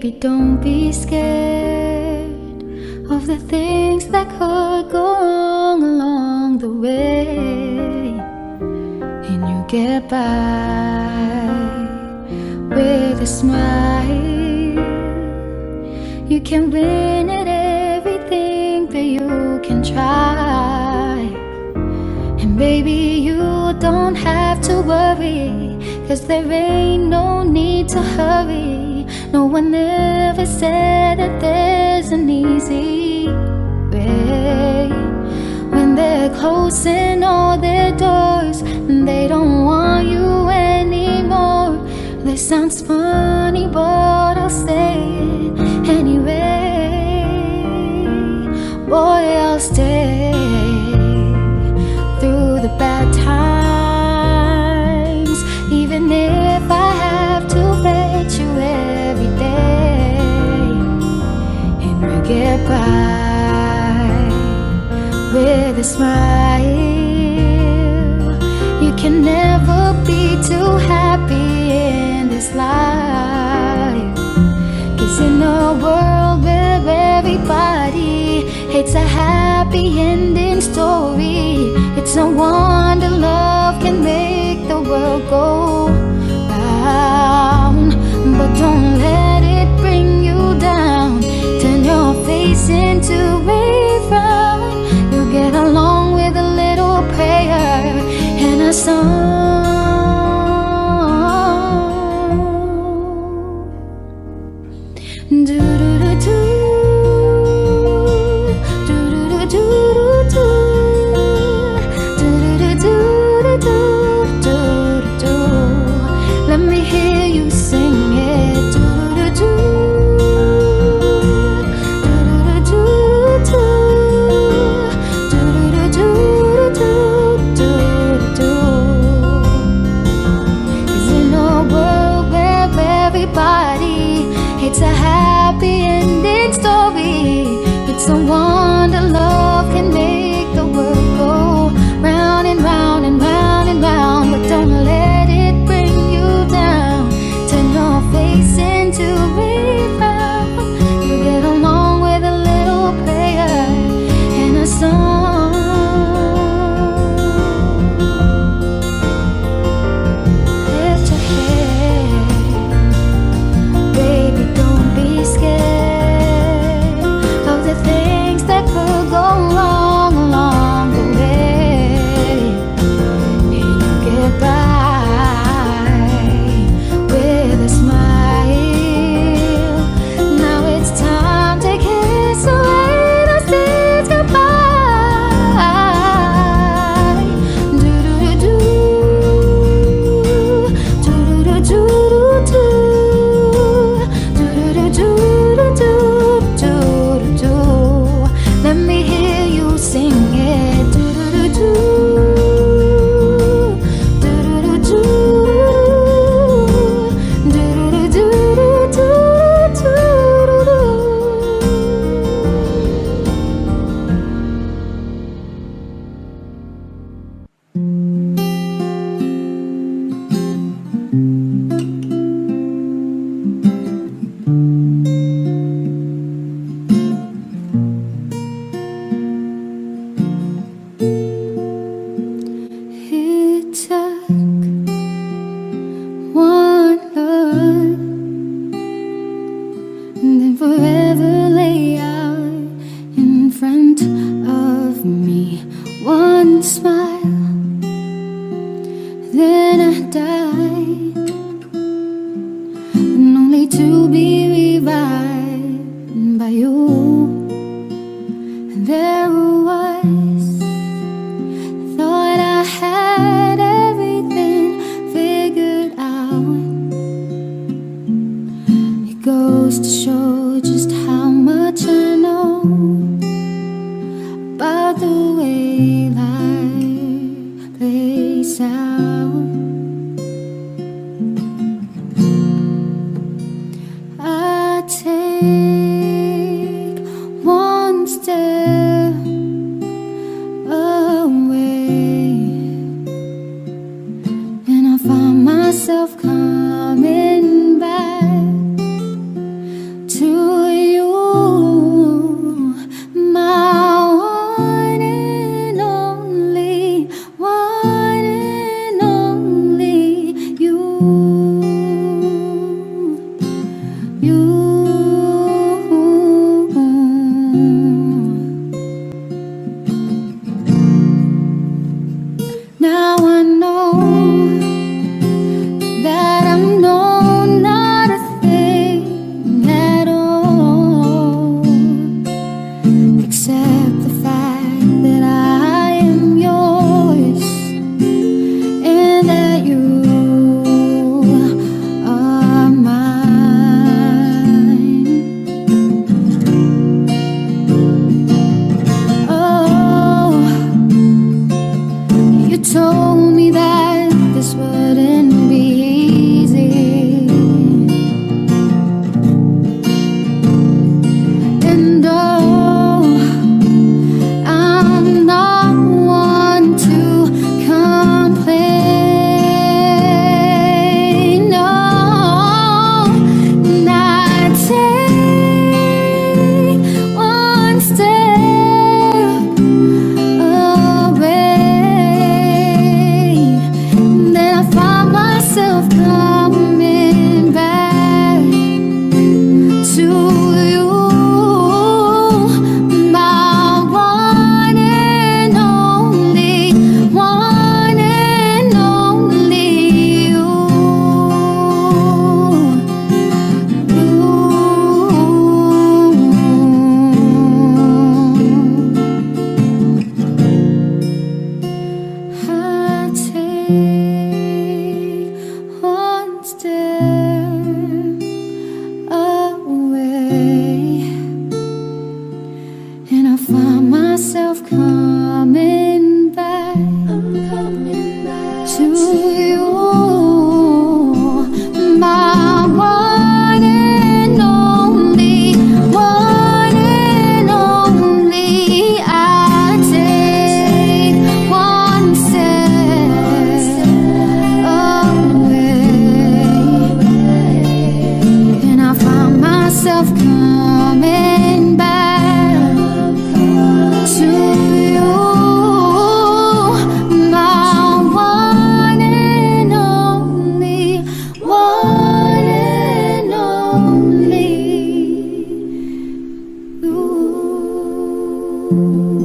baby, don't be scared of the things that could go wrong along the way. And you get by with a smile. You can win at everything that you can try. And baby, you don't have to worry, cause there ain't no need to hurry. No one ever said that there's an easy way when they're closing all their doors and they don't want you anymore. This sounds funny, but I'll say. happy ending story. It's a one. Kay lamig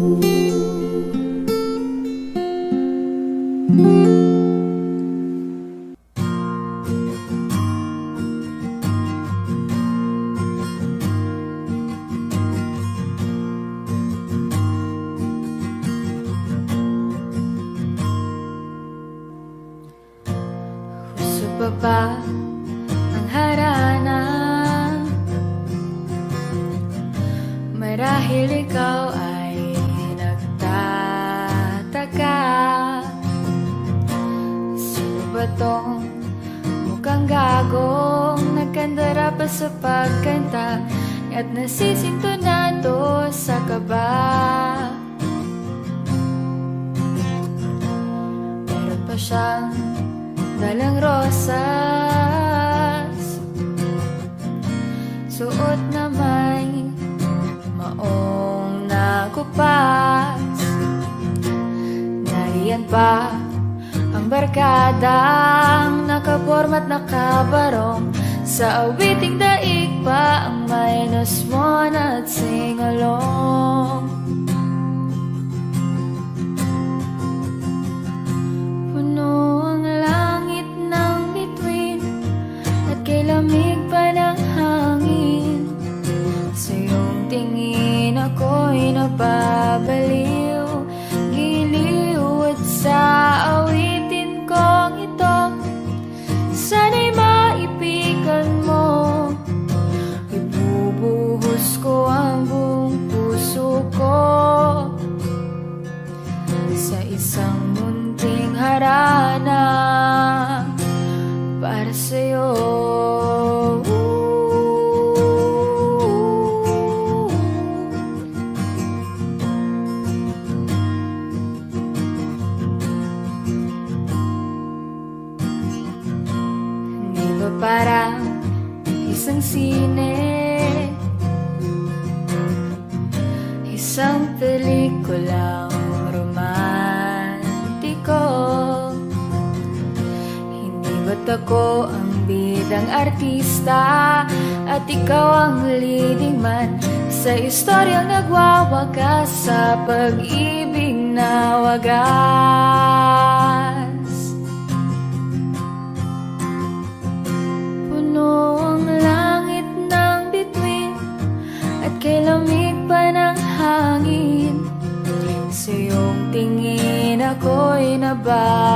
about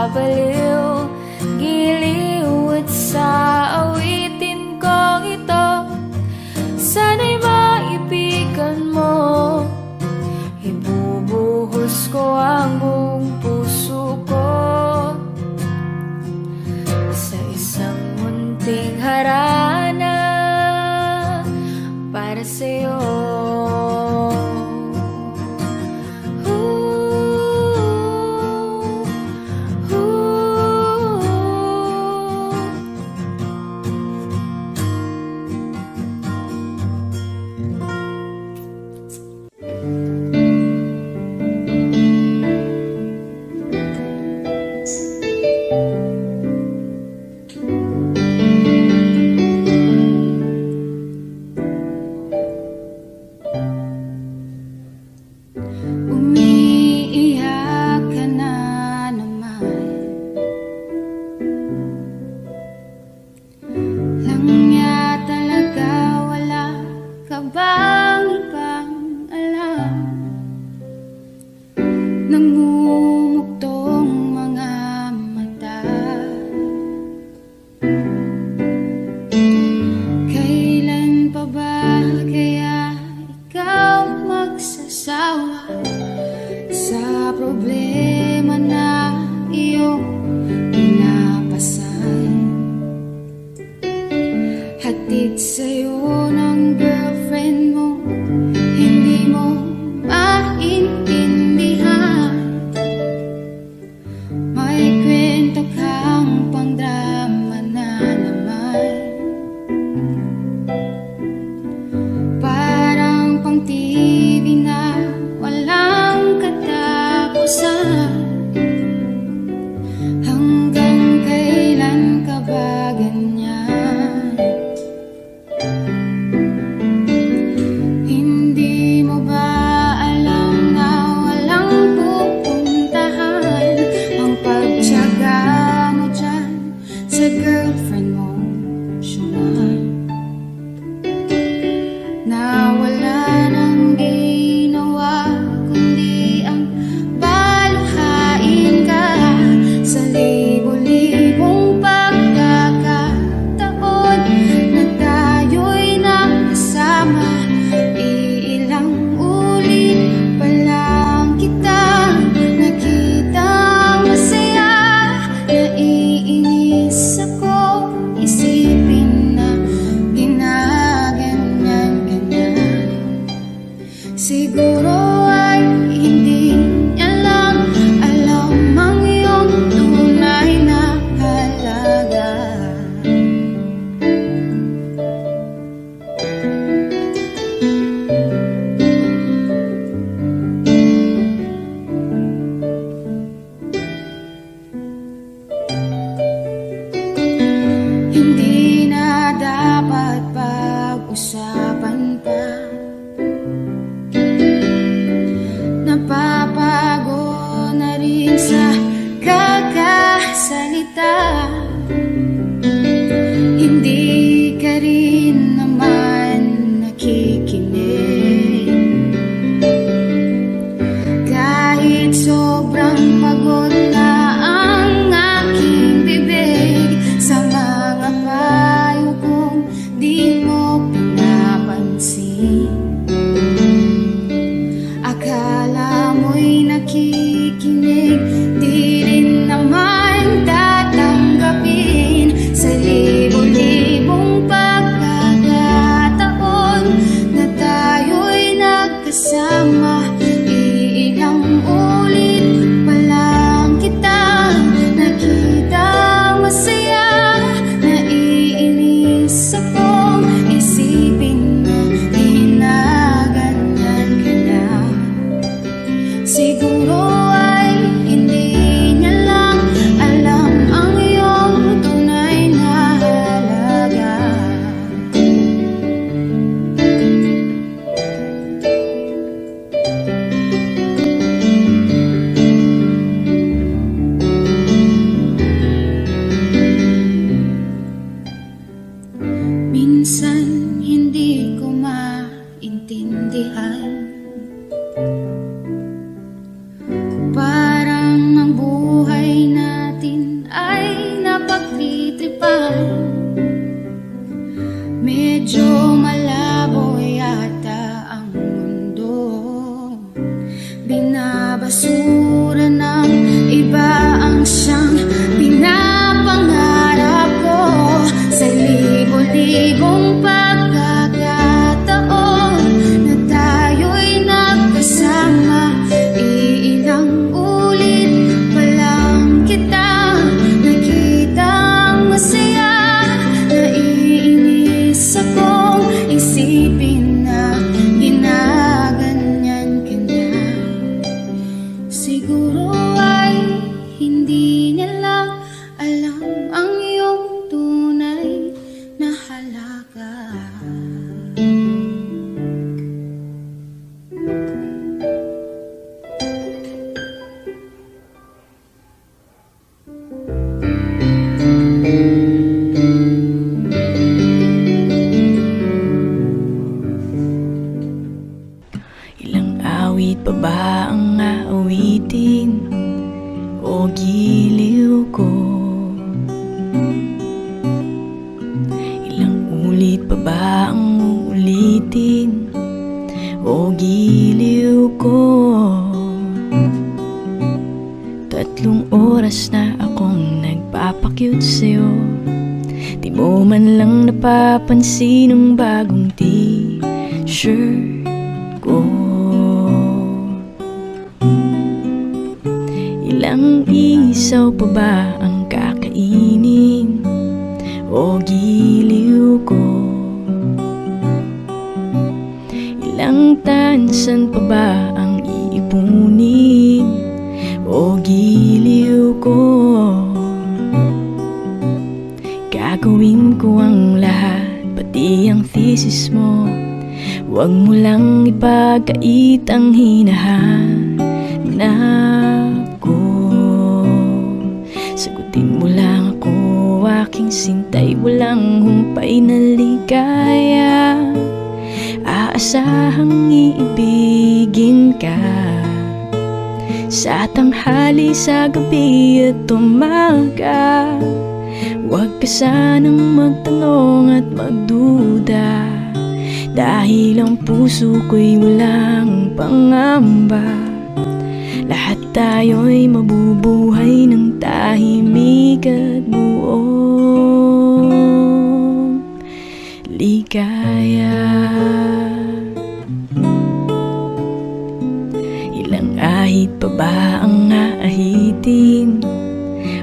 ahit pa ba ang aahitin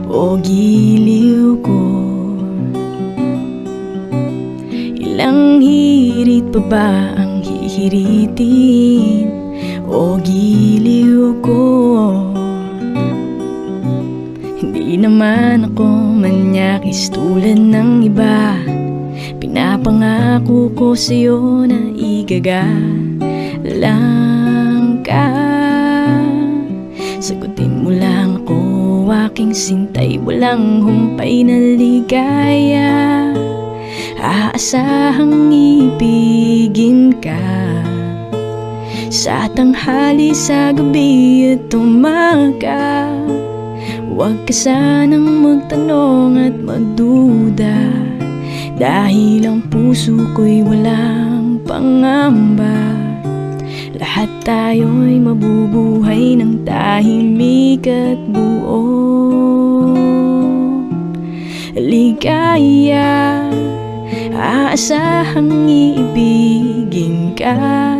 o giliw ko? Ilang hirit pa ba ang hihiritin o giliw ko? Hindi naman ako manyakis tulad ng iba. Pinapangako ko sa'yo na igagalang ka aking sintay. Walang humpay na ligaya. Aasahang ibigin ka. Sa tanghali, sa gabi at umaga Huwag ka sanang magtanong at magduda. Dahil ang puso ko'y walang pangamba Lahat tayo'y mabubuhay ng tahimik at buong ligaya Aasahang iibigin ka.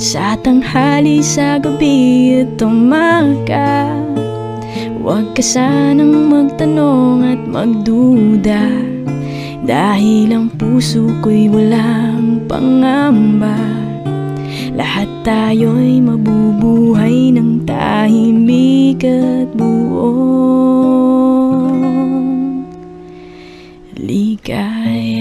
Sa tanghali, sa gabi at umaga Huwag ka sanang magtanong at magduda. Dahil ang puso ko'y walang pangamba Lahat tayo'y mabubuhay ng tahimik at buong ligaya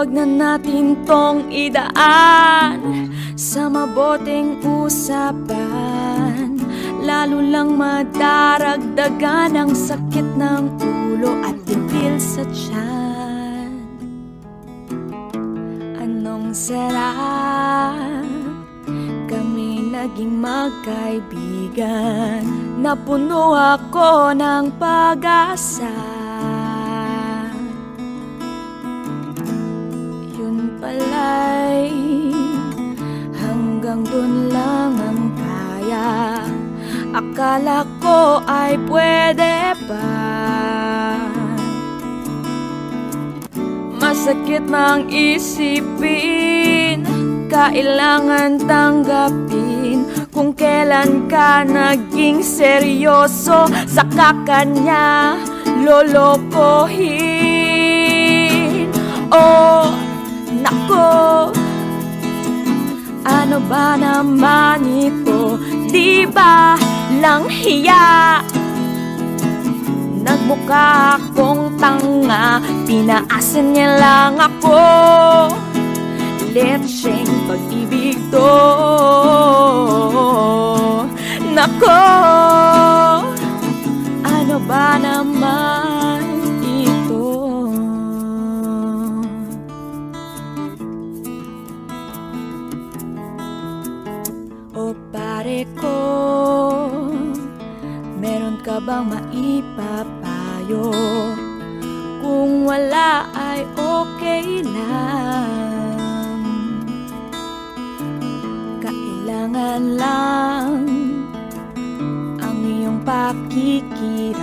Huwag na natin tong idaan sa maboteng usapan Lalo lang madaragdagan ang sakit ng ulo at tipil sa tiyan. Anong sarap kami naging magkaibigan. Napuno ako ng pag-asa hanggang dun lang ang kaya. Akala ko ay pwede pa. Masakit mang isipin Kailangan tanggapin. Kung kailan ka naging seryoso Saka kanya lolokohin. Oh, nako Ano ba naman ito? Di ba lang hiya? Nagmukha akong tanga Pinaasan niya lang ako Letseng pag-ibig to Nako Ano ba naman bang maipapayo? Kung wala ay okay lang Kailangan lang Ang iyong pakikiramay.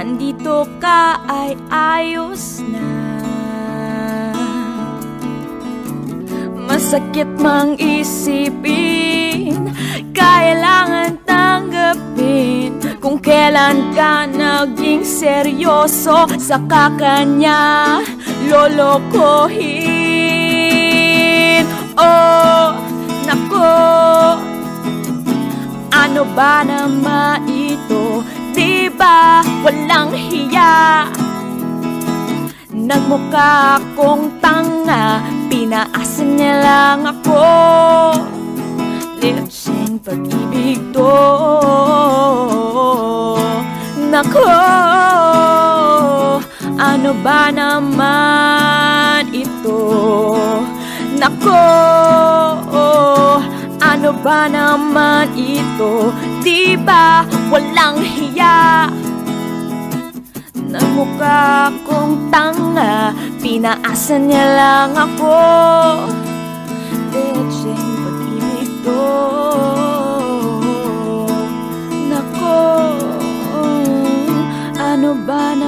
Andito ka ay ayos na Masakit mang isipin Kailangan tanggapin Kung kailan ka naging seryoso Saka kanya lolokohin Oh, nako Ano ba naman ito? Di ba walang hiya? Nagmukha akong tanga Pinaasan niya lang ako Lipsing pag-ibig to Nako Ano ba naman ito? Nako Ano ba naman ito? Di ba walang hiya? Nagmukha akong tanga Pinaasan niya lang ako. Lecheng pag-ibig to Nako Ano ba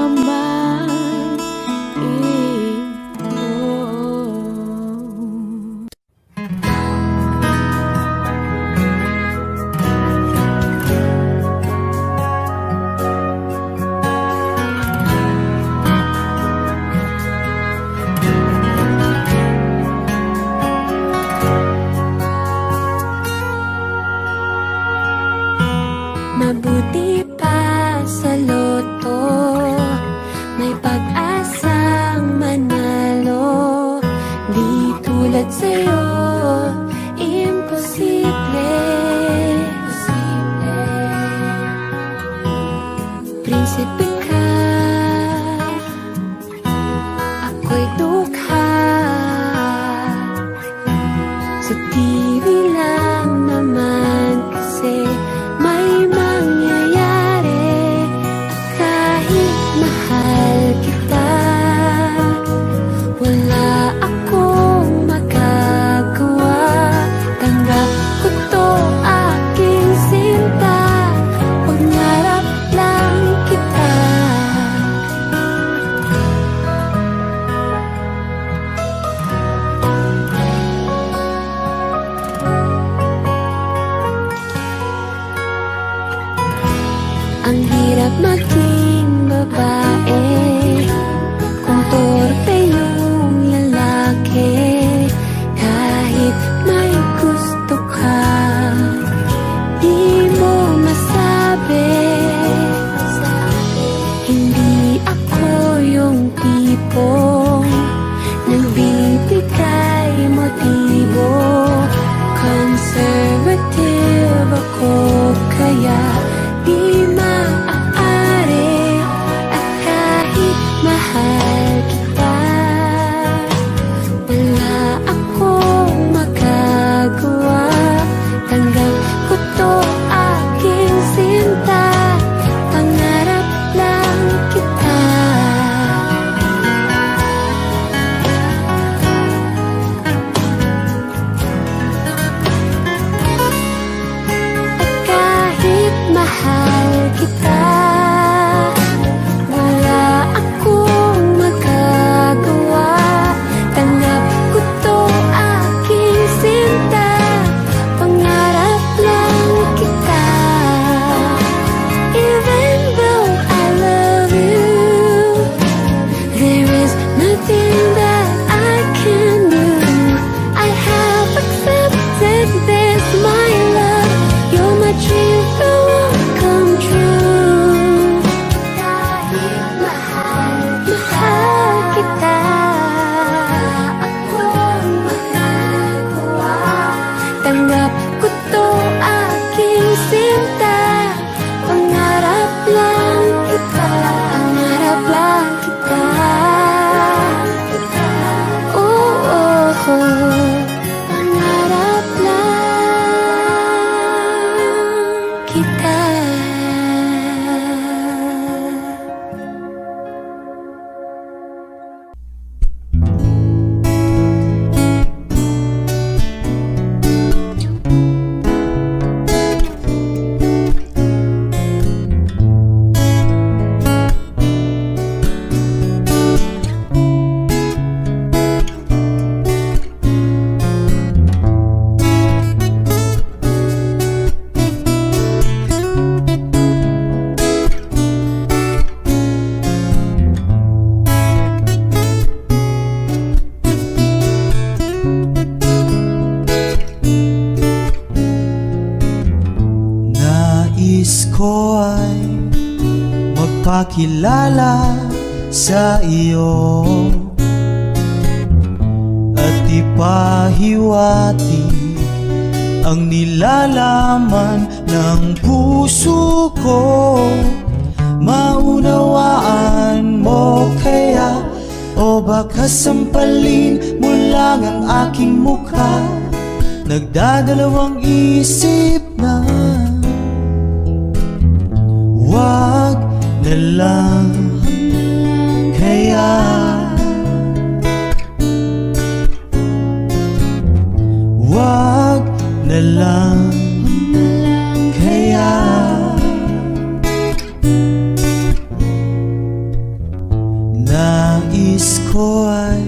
nais ko ay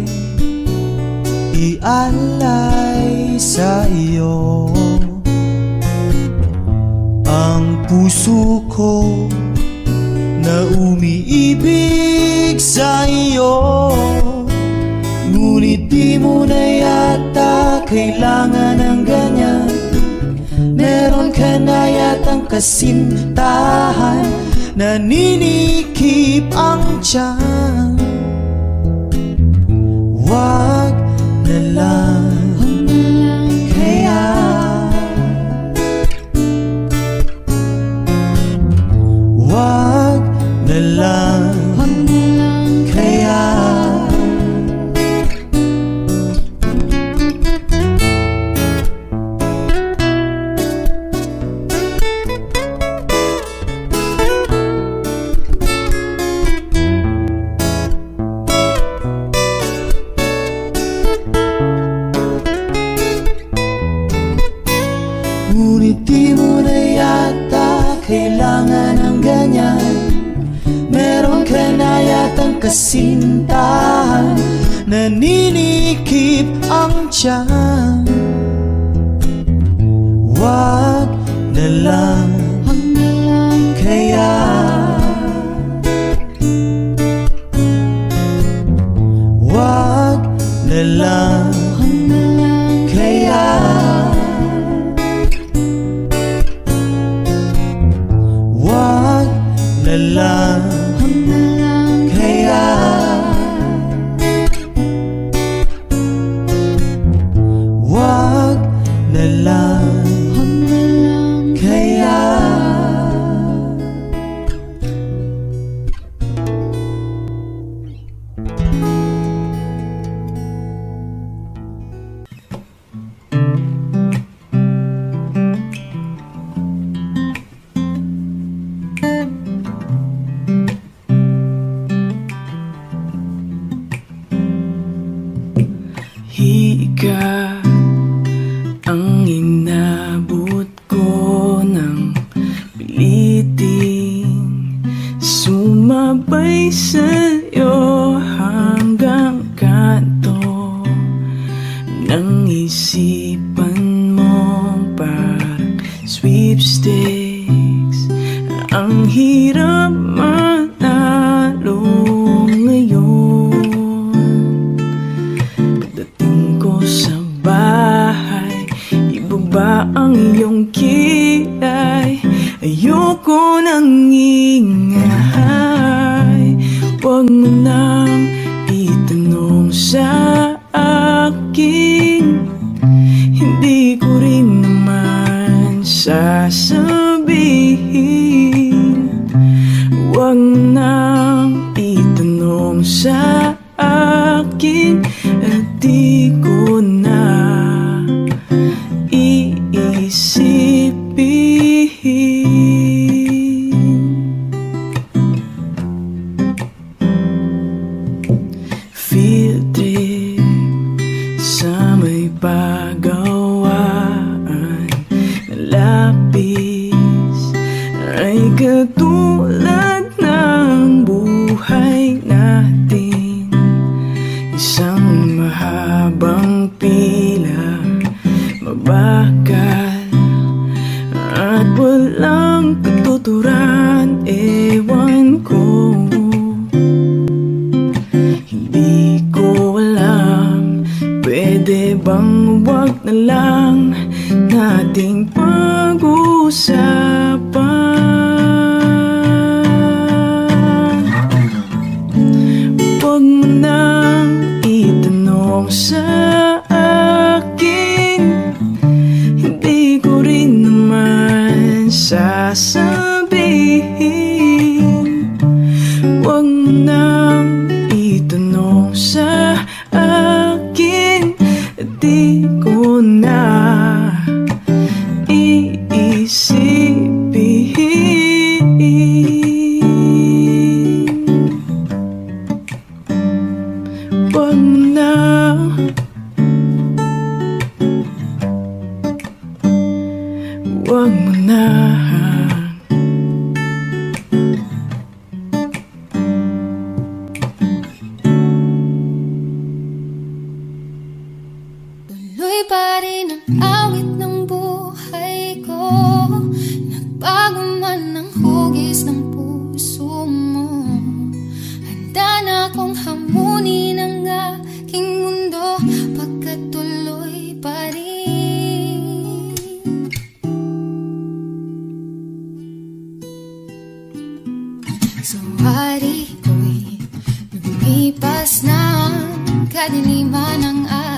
ialay sa iyo. Ang puso ko na umiibig sa iyo. Ngunit di mo na yata kailangan ng ganyan. Meron ka na yatang kasintahan. Naninikip ang tiyan. love. Kahapon ko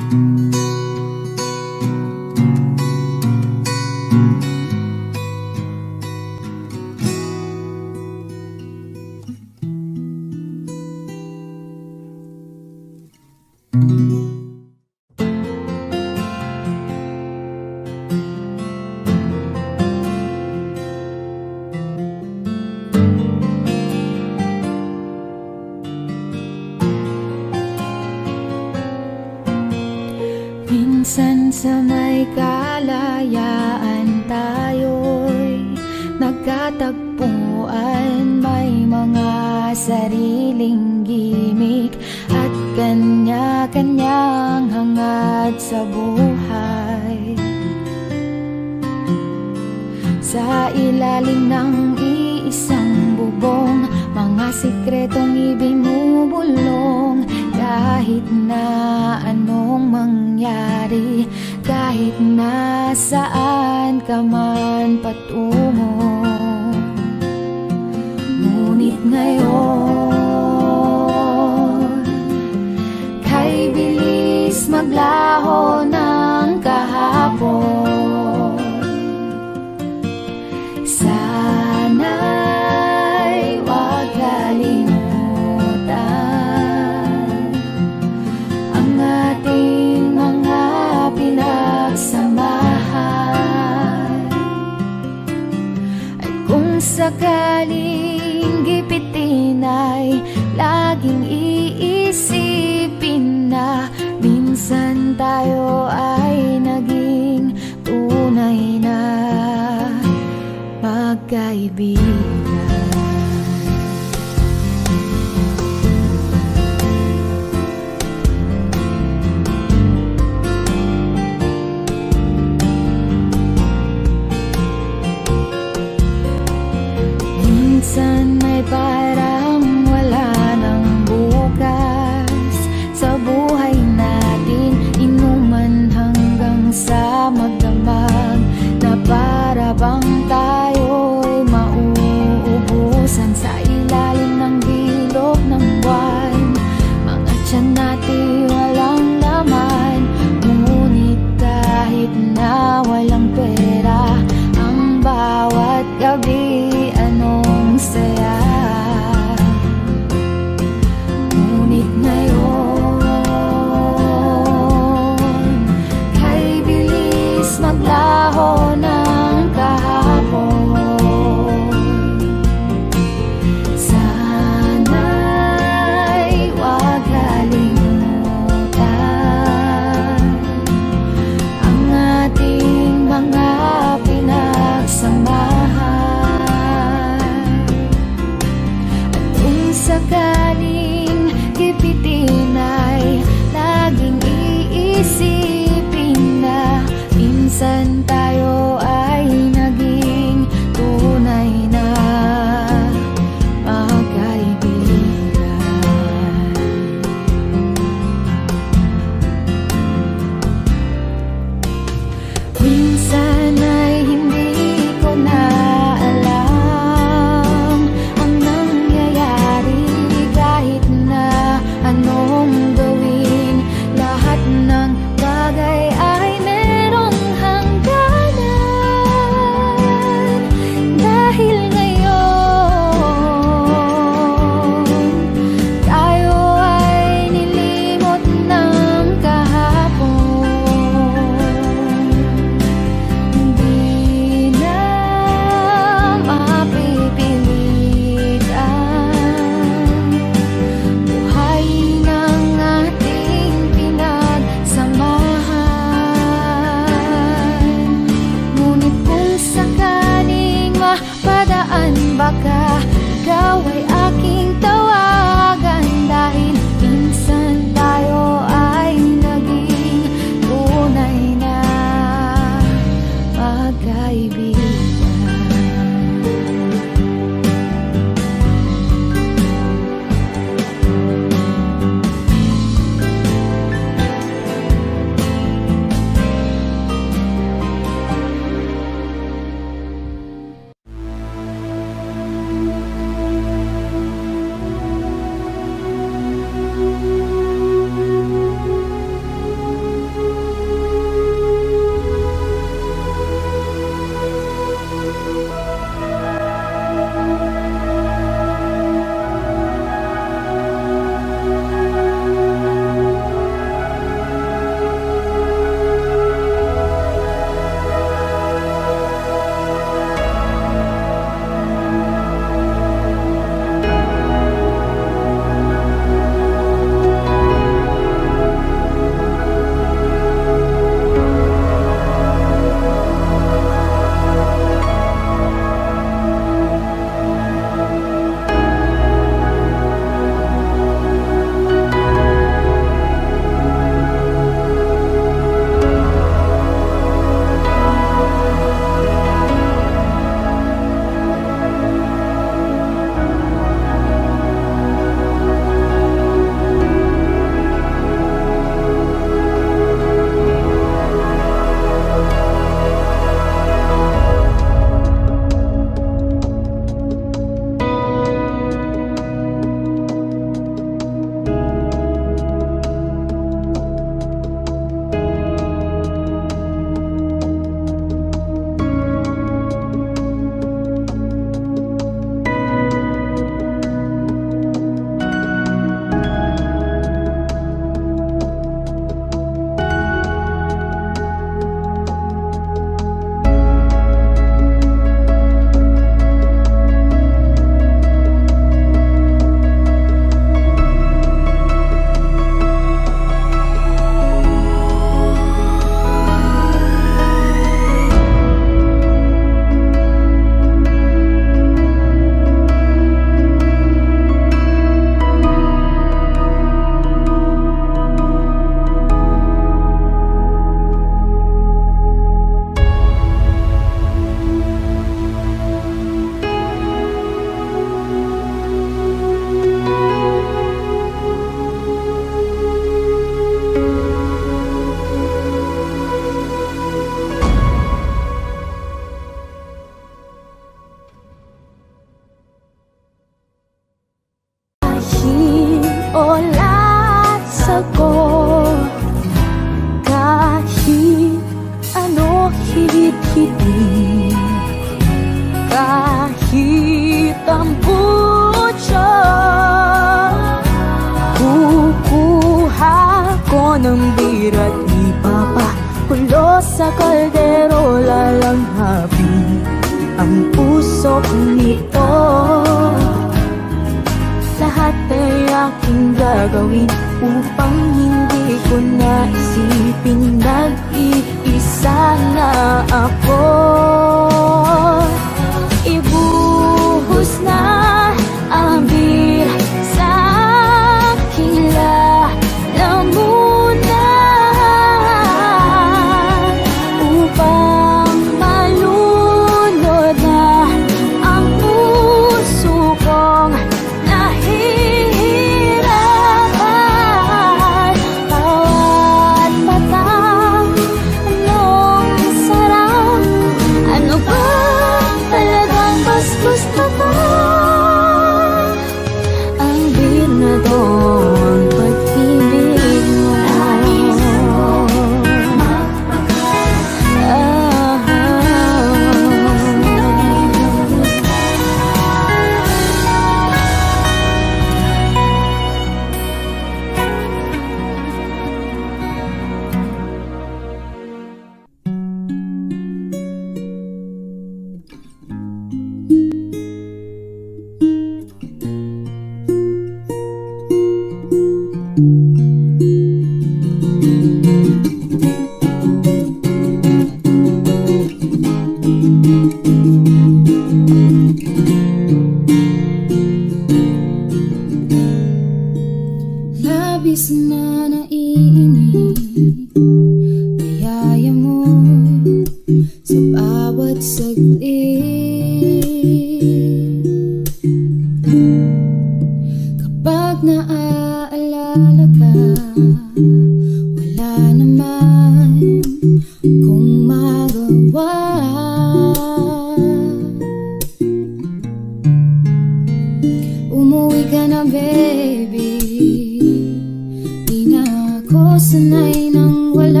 Umuwi ka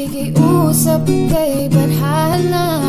Nakikiusap kay Badhala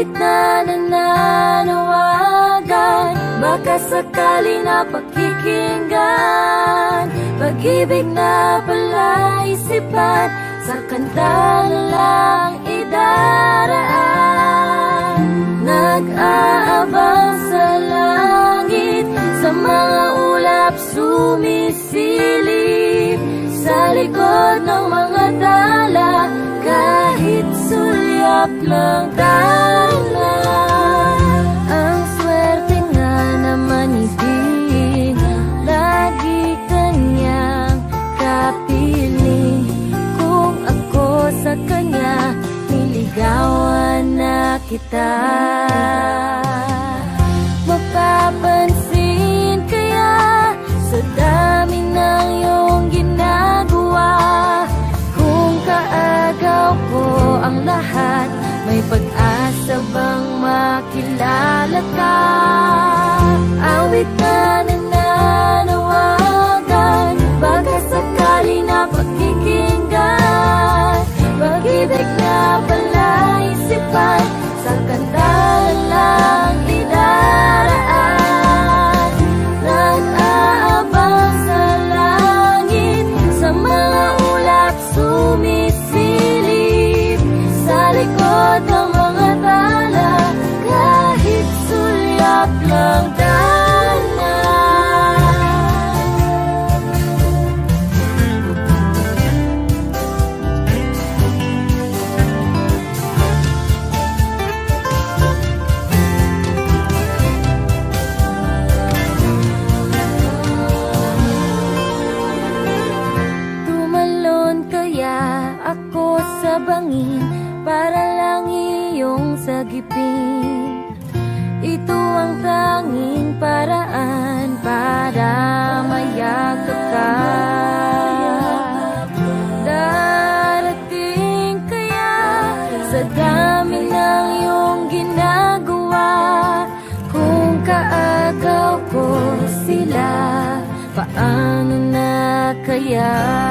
Ngunit na nananawagan Baka sakali na pakikinggan. Pag-ibig na pala isipan Sa kanta na lang idaraan. Nag-aabang sa langit Sa mga ulap sumisilip. Sa likod ng mga tala Kahit sulyap ng tala Ang swerte nga naman hindi Lagi kanyang kapiling. Kung ako sa kanya Niligawan na kita. Mapapansin kaya Sa dami ng iyong dalawa Kung kaagaw ko ang lahat May pag-asa bang makilala ka? Awit na nananawagan Baka sakali na pakikinggan Pag-ibig na palaisipan Sa kanta lang yeah.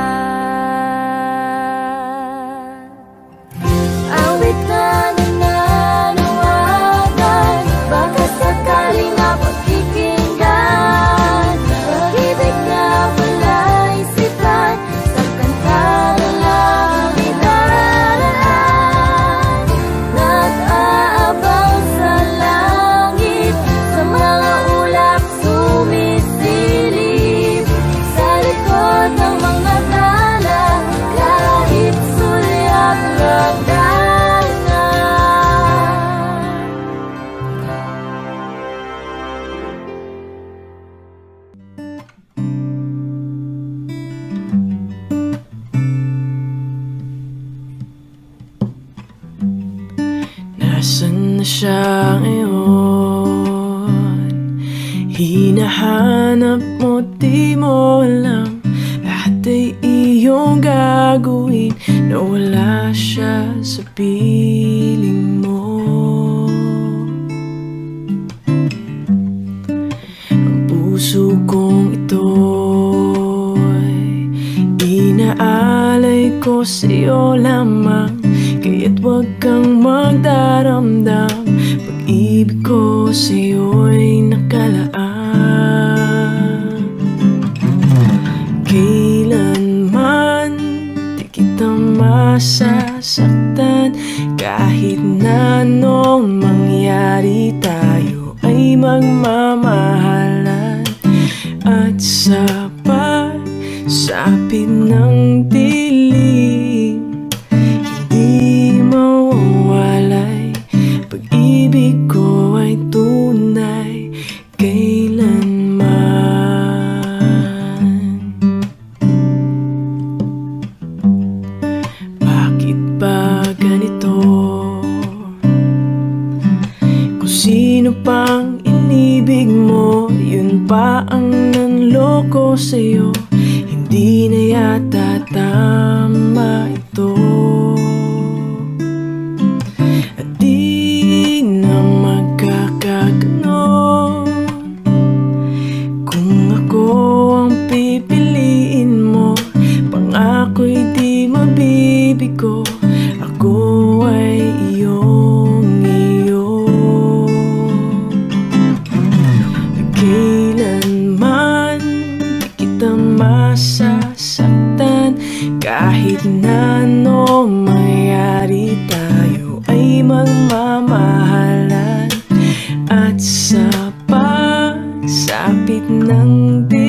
的